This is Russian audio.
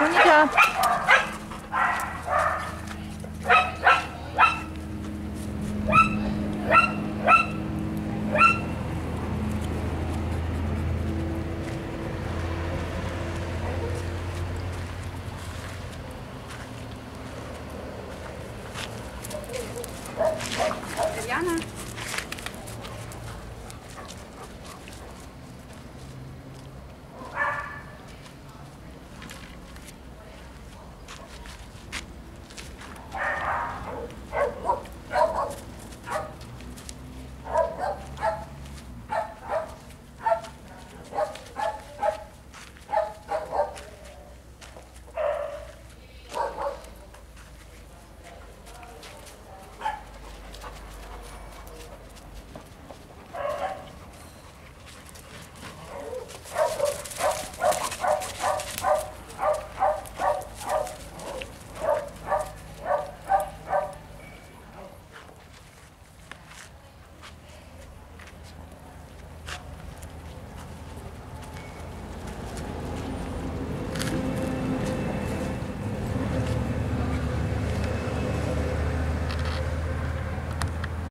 Далеко нельзя.